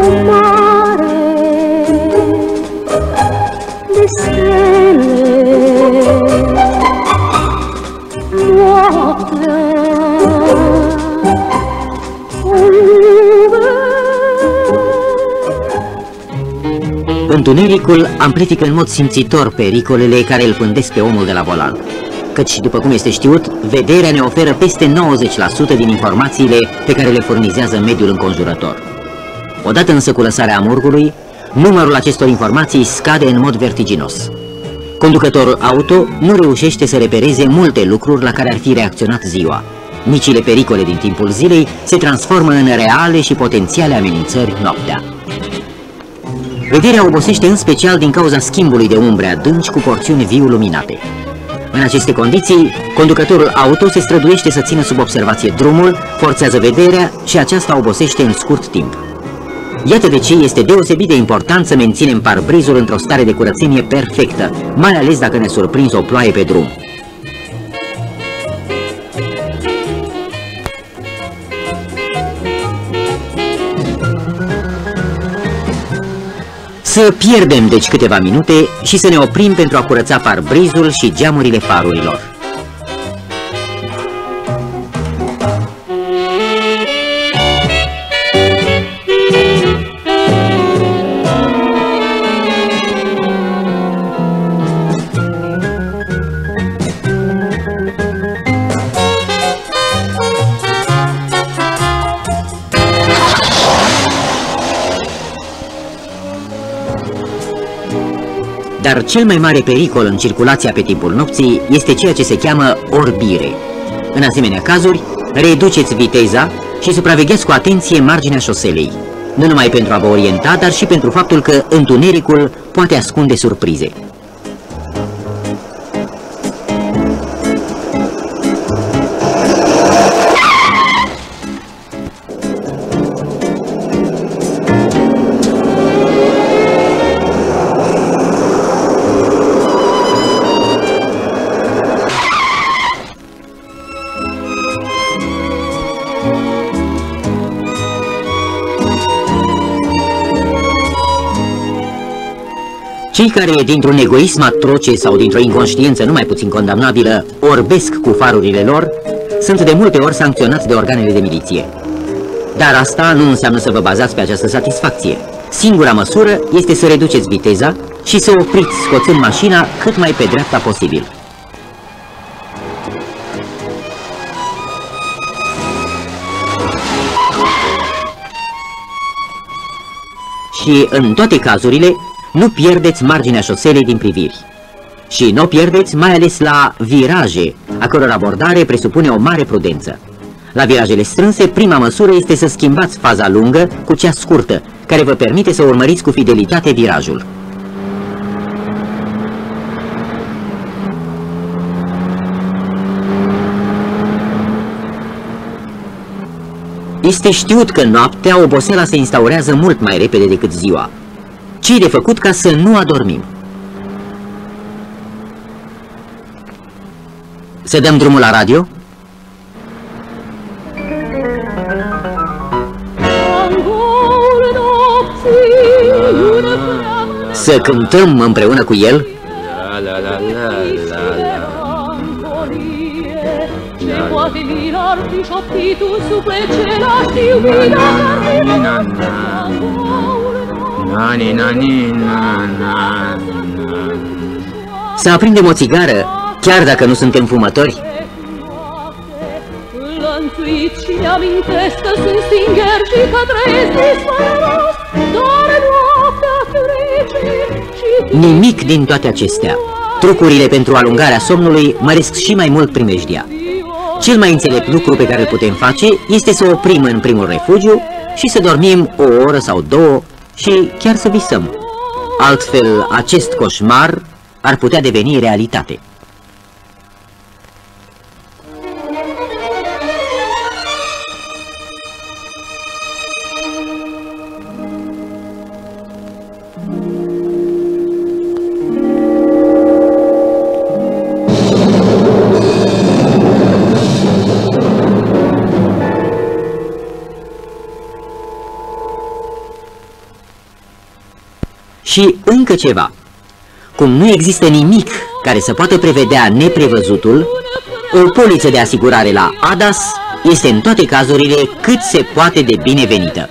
în mare de stele. Noaptea Întunericul amplifică în mod simțitor pericolele care îl pândesc pe omul de la volan căci, după cum este știut, vederea ne oferă peste 90% din informațiile pe care le furnizează mediul înconjurător. Odată însă cu lăsarea amurgului, numărul acestor informații scade în mod vertiginos. Conducătorul auto nu reușește să repereze multe lucruri la care ar fi reacționat ziua. Micile pericole din timpul zilei se transformă în reale și potențiale amenințări noaptea. Vederea obosește în special din cauza schimbului de umbre adânci cu porțiuni viu luminate. În aceste condiții, conducătorul auto se străduiește să țină sub observație drumul, forțează vederea și aceasta obosește în scurt timp. Iată de ce este deosebit de important să menținem parbrizul într-o stare de curățenie perfectă, mai ales dacă ne surprins o ploaie pe drum. Să pierdem deci câteva minute și să ne oprim pentru a curăța parbrizul și geamurile farurilor. Dar cel mai mare pericol în circulația pe timpul nopții este ceea ce se cheamă orbire. În asemenea cazuri, reduceți viteza și supravegheați cu atenție marginea șoselei, nu numai pentru a vă orienta, dar și pentru faptul că întunericul poate ascunde surprize. Cei care, dintr-un egoism atroce sau dintr-o inconștiență nu mai puțin condamnabilă, orbesc cu farurile lor, sunt de multe ori sancționați de organele de miliție. Dar asta nu înseamnă să vă bazați pe această satisfacție. Singura măsură este să reduceți viteza și să opriți scoțând mașina cât mai pe dreapta posibil. Și în toate cazurile, nu pierdeți marginea șoselei din priviri. Și nu o pierdeți mai ales la viraje, a căror abordare presupune o mare prudență. La virajele strânse, prima măsură este să schimbați faza lungă cu cea scurtă, care vă permite să urmăriți cu fidelitate virajul. Este știut că noaptea oboseala se instaurează mult mai repede decât ziua ce de făcut ca să nu adormim? Să dăm drumul la radio? Să cântăm împreună cu el? La la la la la la Ce poate mirar-ti șoptitul sub același iubina Nani, nani, na, na, na. Să aprindem o țigară, chiar dacă nu suntem fumători? Nimic din toate acestea. Trucurile pentru alungarea somnului măresc și mai mult primejdia. Cel mai înțelept lucru pe care îl putem face este să oprim în primul refugiu și să dormim o oră sau două și chiar să visăm. Altfel, acest coșmar ar putea deveni realitate. Și încă ceva. Cum nu există nimic care să poată prevedea neprevăzutul, o poliță de asigurare la ADAS este în toate cazurile cât se poate de binevenită.